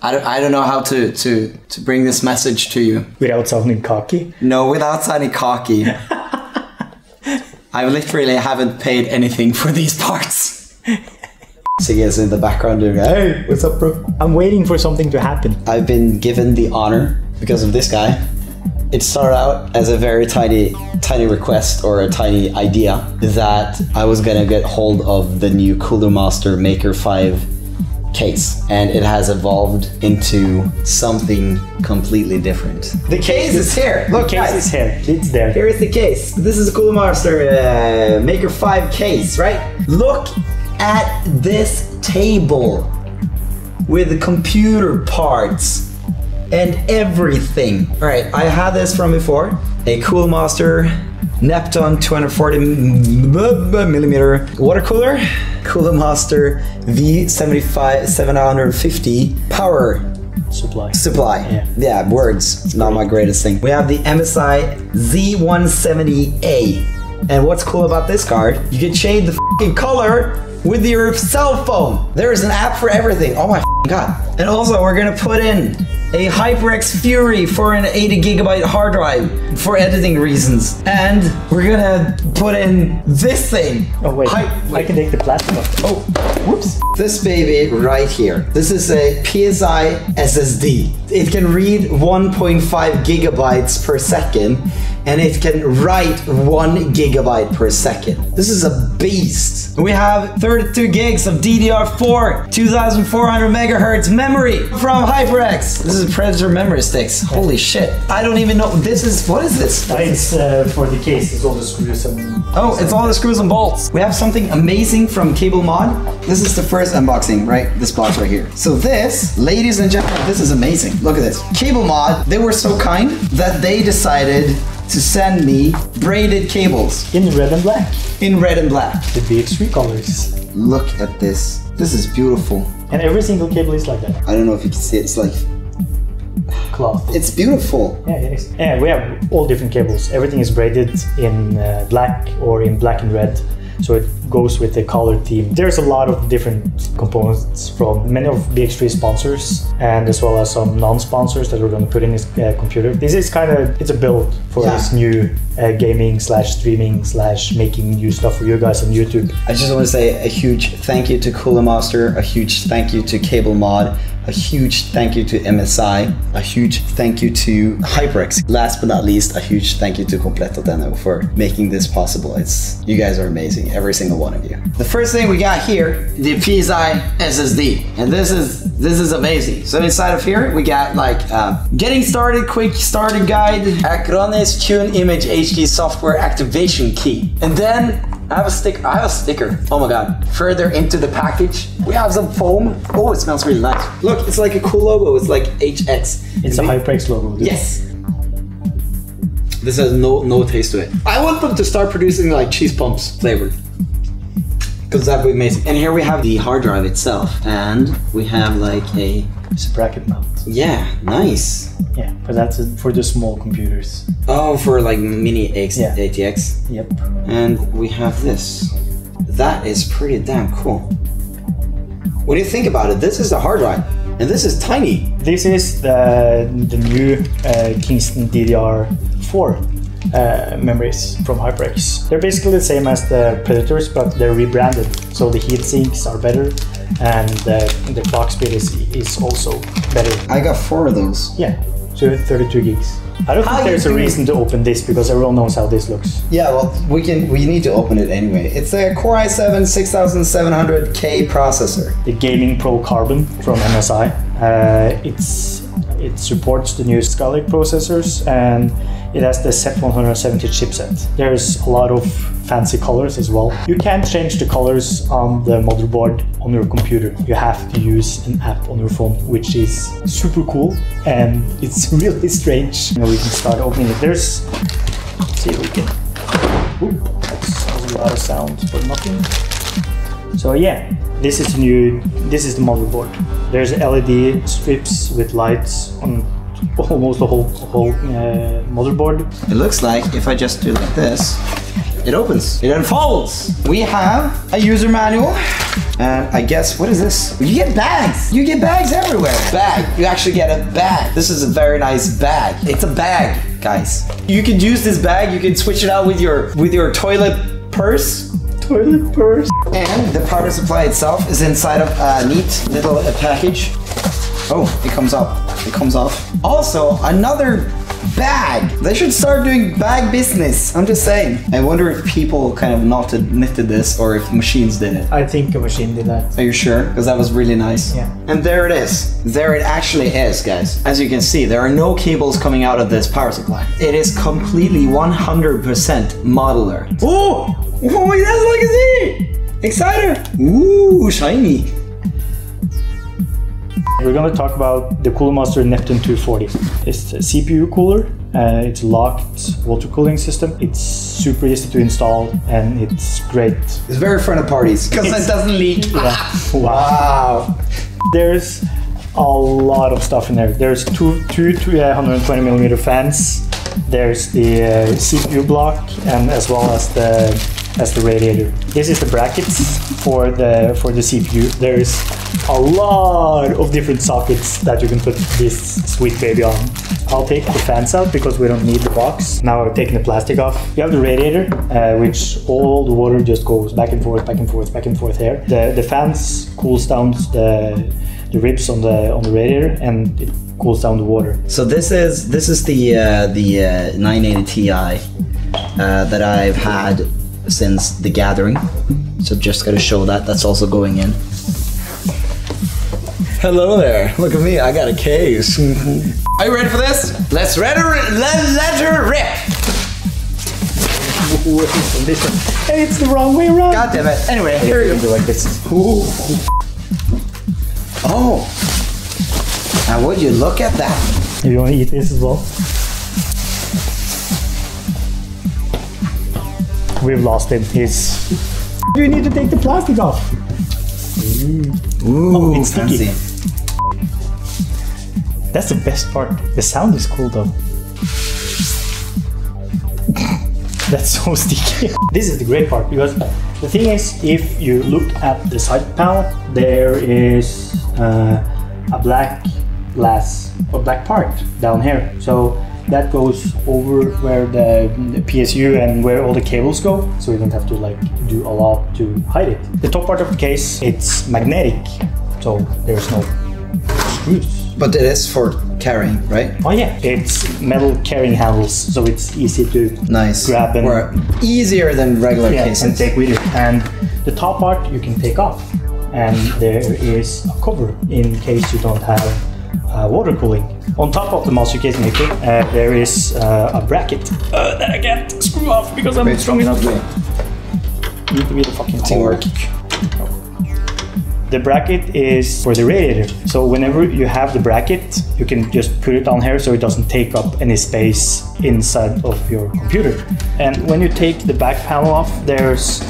I don't, I don't know how to, to, to bring this message to you. Without sounding cocky. No, without sounding cocky. I literally haven't paid anything for these parts. Siggy is in the background doing, hey, what's up, bro? I'm waiting for something to happen. I've been given the honor because of this guy. It started out as a very tiny, tiny request or a tiny idea that I was gonna get hold of the new Cooler Master Maker 5 case, and it has evolved into something completely different. The case is here. Look, Case guys. is here. It's there. Here is the case. This is Cooler Master uh, Maker 5 case, right? Look at this table with the computer parts and everything. All right, I had this from before. A Cool Master Nepton 240 millimeter water cooler. Cooler Master V75 750 power Supply. supply. Yeah. Yeah, words. Not my greatest thing. We have the MSI Z170A. And what's cool about this card, you can change the fing color with your cell phone. There is an app for everything. Oh my fing god. And also, we're gonna put in a HyperX Fury for an 80 gigabyte hard drive for editing reasons. And we're gonna put in this thing. Oh wait, Hy- I can take the plastic off. Oh, whoops. This baby right here. This is a PCI SSD. It can read 1.5 gigabytes per second and it can write 1 gigabyte per second. This is a beast. We have 32 gigs of DDR4 2400 megahertz memory from HyperX. This is Predator memory sticks. Holy shit. I don't even know. This is, what is this? It's uh, for the case. It's all the screws and. Oh, it's all the screws and bolts. We have something amazing from Cable Mod. This is the first unboxing, right? This box right here. So this, ladies and gentlemen, this is amazing. Look at this. Cable Mod, they were so kind that they decided to send me braided cables in red and black. in red and black. The BX3 colors. Look at this. This is beautiful. And every single cable is like that. I don't know if you can see it. It's like, Cloth. it's beautiful. Yeah, it is. Yeah, we have all different cables. Everything is braided in uh, black or in black and red. So it goes with the color theme. There's a lot of different components from many of BX3 sponsors and as well as some non-sponsors that we're going to put in this uh, computer. This is kind of, it's a build for Yeah. this new uh, gaming slash streaming slash making new stuff for you guys on YouTube. I just want to say a huge thank you to Cooler Master, a huge thank you to Cable Mod, a huge thank you to MSI, a huge thank you to HyperX. Last but not least, a huge thank you to Completo Denovo for making this possible. It's you guys are amazing, every single one of you. The first thing we got here, the PCI SSD, and this is this is amazing. So inside of here we got like uh, getting started, quick starter guide, Acronis True Image HD software activation key, and then I have a stick. I have a sticker. Oh my god! Further into the package, we have some foam. Oh, it smells really nice. Look, it's like a cool logo. It's like HX. It's a HyperX logo. dude. Yes. This has no no taste to it. I want them to start producing like cheese pumps flavored. Because that'd be amazing. And here we have the hard drive itself, and we have like a It's a bracket mount. Yeah, nice. Yeah, but that's for the small computers. Oh, for like mini X Yeah. ATX. Yep. And we have this. That is pretty damn cool. When you think about it, this is the hard drive, and this is tiny. This is the, the new uh, Kingston DDR4 uh, memories from HyperX. They're basically the same as the Predators, but they're rebranded. So the heat sinks are better, and the, the clock speed is, is also better. I got four of those. Yeah, so 32 gigs. I don't think you there's a reason to open this because everyone knows how this looks. Yeah, well, we can. We need to open it anyway. It's a Core i7 6700K processor. the Gaming Pro Carbon from MSI. Uh, it's it supports the new Skylake processors and it has the Z170 chipset. There's a lot of fancy colors as well. You can't change the colors on the motherboard on your computer. You have to use an app on your phone, which is super cool and it's really strange. We can start opening it. There's let's see if we can. Oop, that's, a lot of sound for nothing. So yeah, this is new. This is the motherboard. There's LED strips with lights on almost the whole whole uh, motherboard. It looks like if I just do like this, it opens. It unfolds. We have a user manual. And I guess, what is this? You get bags. You get bags everywhere. Bag. You actually get a bag. This is a very nice bag. It's a bag, guys. You can use this bag. You can switch it out with your with your toilet purse. Toilet purse. And the power supply itself is inside of a neat little uh, package. Oh, it comes up. It comes off. Also, another bag. They should start doing bag business. I'm just saying. I wonder if people kind of knotted, knitted this or if machines did it. I think a machine did that. Are you sure? Because that was really nice. Yeah. And there it is. There it actually is, guys. As you can see, there are no cables coming out of this power supply. It is completely 100% modular. Oh! Oh, that's like a Z! Exciter! Ooh, shiny. We're going to talk about the Cooler Master Nepton 240. It's a CPU cooler. Uh, it's locked water cooling system. It's super easy to install and it's great. It's very fun at parties because it doesn't leak. Yeah. Wow. There's a lot of stuff in there. There's two two 220 millimeter fans. There's the uh, CPU block and as well as the as the radiator. This is the brackets for the for the CPU. There's a lot of different sockets that you can put this sweet baby on. I'll take the fans out because we don't need the box. Now I've taken the plastic off. You have the radiator, uh, which all the water just goes back and forth, back and forth, back and forth here. The the fans cools down the the ribs on the on the radiator and it cools down the water. So this is this is the uh, the uh, 980 Ti uh, that I've had since the gathering. So just gotta show that that's also going in. Hello there. Look at me. I got a case. Are you ready for this? Let's let her let, let her rip. Hey, it's the wrong way around. God damn it. Anyway, here you go. like this. Ooh. Oh. Now would you look at that? You want to eat this as well? We've lost him. He's. Do You need to take the plastic off. Ooh, Oh, it's sticky. fancy. That's the best part. The sound is cool though. That's so sticky. this is the great part because the thing is, if you look at the side panel, there is uh, a black glass or black part down here. So that goes over where the, the PSU and where all the cables go. So you don't have to like do a lot to hide it. The top part of the case, it's magnetic, so there's no screws. But it is for carrying, right? Oh yeah, it's metal carrying handles, so it's easy to Nice. grab and Or easier than regular yeah, cases. and take with you. And the top part you can take off, and there is a cover in case you don't have uh, water cooling. On top of the master case maker, uh, there is uh, a bracket uh, that I can't screw off because I'm not strong enough. Need to be the fucking Teamwork. The bracket is for the radiator. So whenever you have the bracket, you can just put it on here so it doesn't take up any space inside of your computer. And when you take the back panel off, there's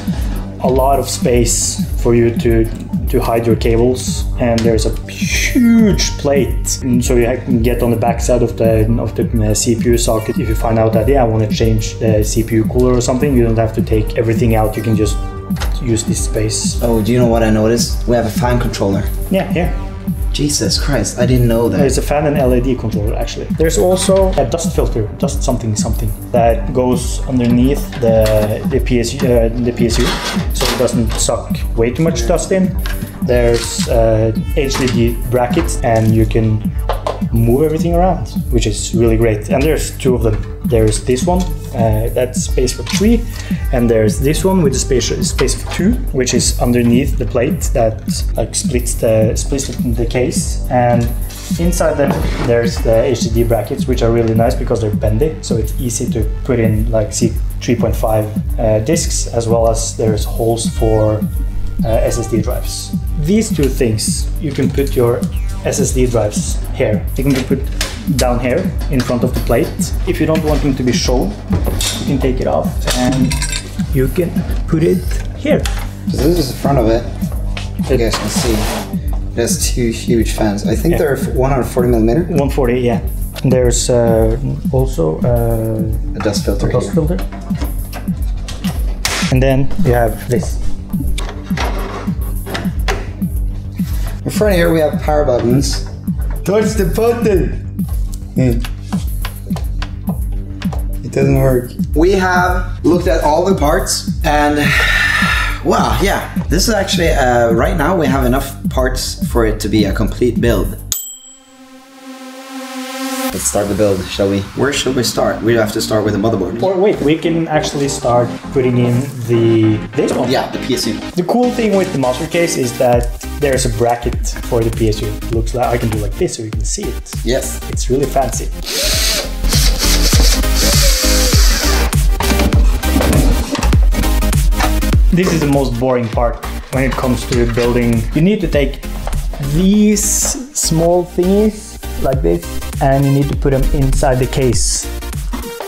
a lot of space for you to to hide your cables and there's a huge plate. So you can get on the back side of the of the uh, CPU socket. If you find out that yeah I want to change the CPU cooler or something you don't have to take everything out. You can just use this space. Oh, do you know what I noticed? We have a fan controller. yeah here Jesus Christ, I didn't know that. There's a fan and LED controller actually. There's also a dust filter, dust something something that goes underneath the the PSU, uh, the PSU, so it doesn't suck way too much dust in. There's uh, HDD brackets, and you can move everything around, which is really great. And there's two of them. There's this one, uh, that's space for three, and there's this one with the space space for two, which is underneath the plate that like splits the splits the case. And inside them, there's the HDD brackets, which are really nice because they're bendy, so it's easy to put in like C 3.5 uh, discs, as well as there's holes for uh, SSD drives. These two things, you can put your SSD drives here. They can put down here in front of the plate. If you don't want them to be shown, you can take it off and you can put it here. So this is the front of it. You guys can see. It has two huge fans. I think Yeah. they're 140 millimeter. 140, yeah. There's uh, also uh, A dust filter a dust here. filter. And then you have this. In front here we have power buttons. Touch the button. Hmm. It doesn't work. We have looked at all the parts and well, yeah, this is actually uh, right now we have enough parts for it to be a complete build. Let's start the build, shall we? Where should we start? We have to start with the motherboard. Or wait, we can actually start putting in the this one. Yeah, the PSU. The cool thing with the master case is that there's a bracket for the PSU. It looks like I can do like this so you can see it. Yes. It's really fancy. This is the most boring part when it comes to building. You need to take these small thingies like this and you need to put them inside the case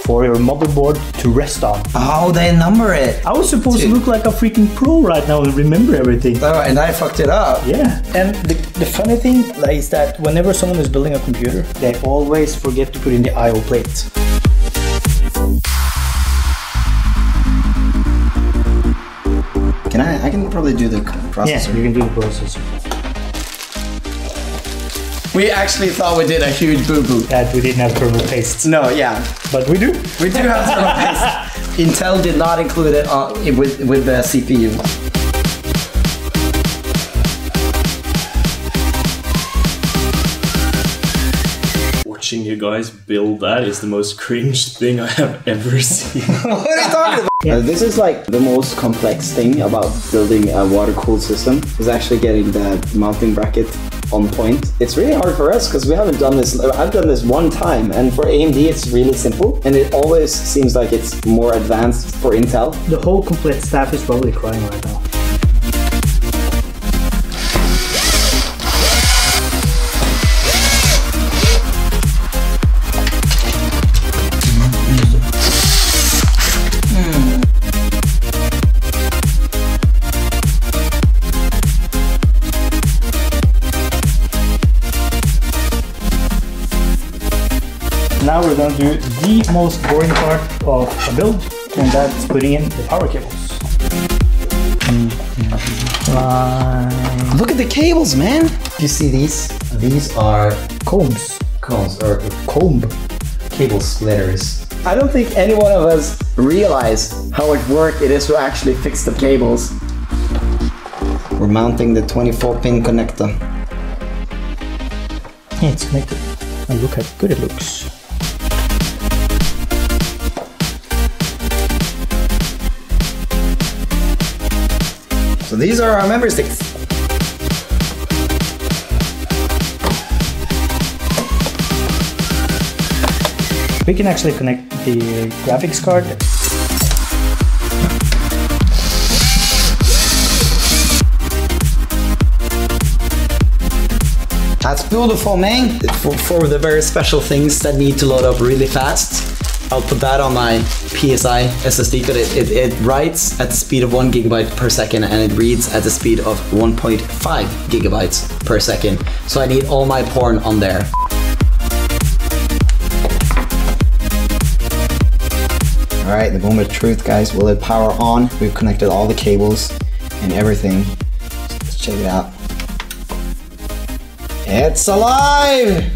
for your motherboard to rest on. Oh, they number it. I was supposed Dude. to look like a freaking pro right now and remember everything. Oh, and I fucked it up. Yeah, and the, the funny thing like, is that whenever someone is building a computer, they always forget to put in the I/O plate. Can I? I can probably do the Yeah, processor. you can do the processor. We actually thought we did a huge boo boo. That we didn't have thermal paste, No, yeah, but we do. we do have thermal paste. Intel did not include it uh, with with the CPU. Watching you guys build that is the most cringe thing I have ever seen. what are you talking about? Uh, this is like the most complex thing about building a water cooled system is actually getting the mounting bracket on point. It's really hard for us because we haven't done this. I've done this one time, and for AMD it's really simple, and it always seems like it's more advanced for Intel. The whole complete staff is probably crying right now. Gonna do the most boring part of a build, and that's putting in the power cables. Line Look at the cables, man. You see these? These are combs. Combs, or Comb. cable splitters. I don't think any one of us realize how much work it is to actually fix the cables. We're mounting the 24 pin connector. Yeah, it's connected. And look how good it looks. These are our member sticks. We can actually connect the graphics card. That's beautiful, man. For, for the very special things that need to load up really fast, I'll put that on my PCI SSD because it, it, it writes at the speed of one gigabyte per second and it reads at the speed of 1.5 gigabytes per second. So I need all my porn on there. All right, the moment of truth, guys. Will it power on? We've connected all the cables and everything. Let's check it out. It's alive!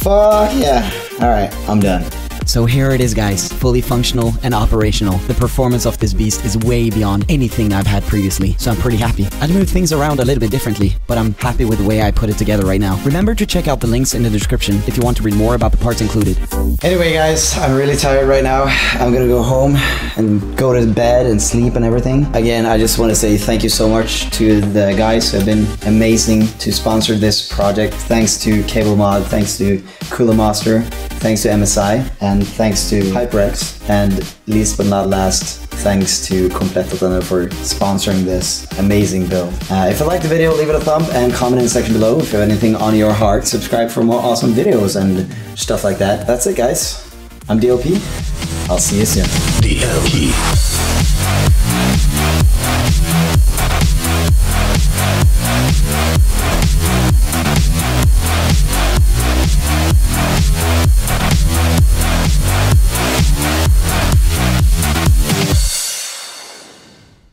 Fuck yeah. Alright, I'm done. So here it is guys, fully functional and operational. The performance of this beast is way beyond anything I've had previously, so I'm pretty happy. I'd move things around a little bit differently, but I'm happy with the way I put it together right now. Remember to check out the links in the description if you want to read more about the parts included. Anyway, guys, I'm really tired right now. I'm gonna go home and go to bed and sleep and everything. Again, I just want to say thank you so much to the guys who have been amazing to sponsor this project. Thanks to Cable Mod, thanks to Cooler Master, thanks to MSI, and thanks to And least but not last, thanks to Completo for sponsoring this amazing build. Uh, if you liked the video, leave it a thumb and comment in the section below if you have anything on your heart. Subscribe for more awesome videos and stuff like that. That's it, guys. I'm DOP. I'll see you soon. DLP.